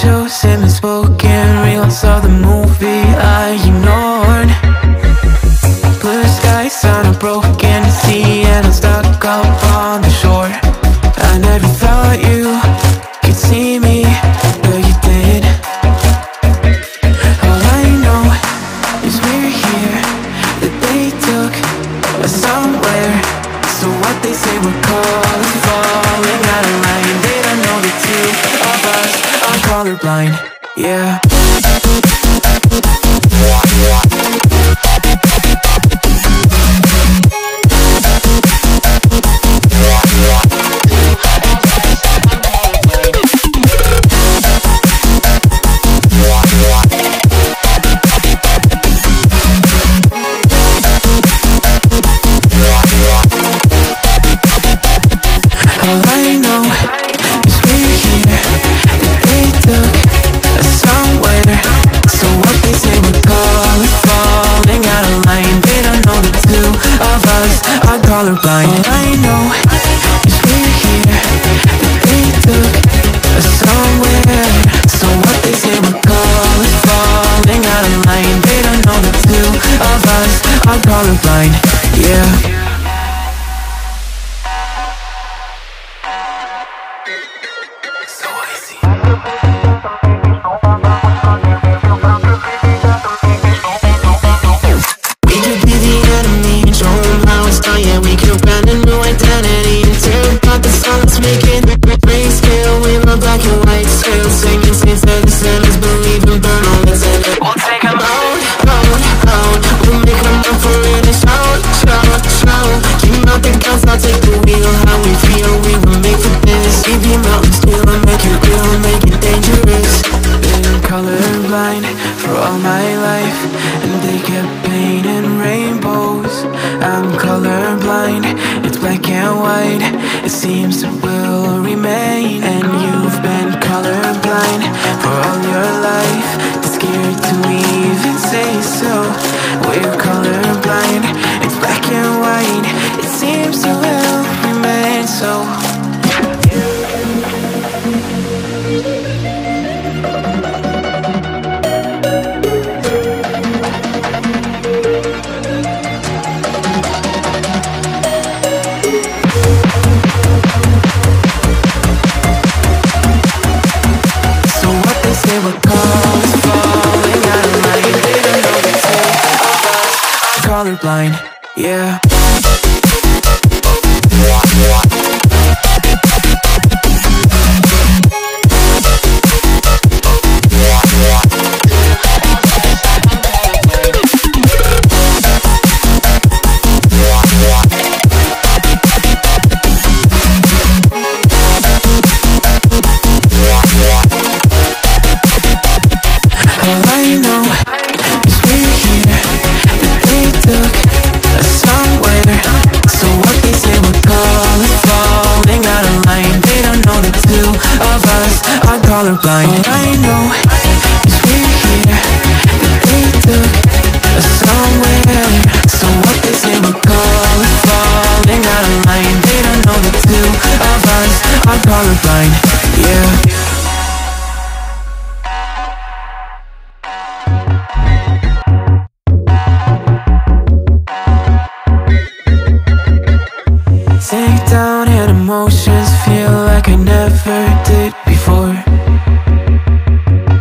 shows in the spoken reels of the movie I ignored. Blue skies on a broken sea and I'm stuck up blind and I know is we're here That they took us somewhere. So what they say we're calling falling out of line They don't know the two of us are colorblind, yeah. my life And they kept painting rainbows. I'm colorblind, it's black and white. It seems it will blind, yeah. blind. Oh, I know. Is we're here. That they took us somewhere. So what they say we call it falling out of line They don't know the two of us are colorblind. Yeah.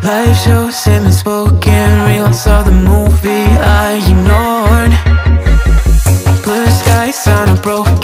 Live shows and the spoken reels of the movie I ignored. Blue skies on a broken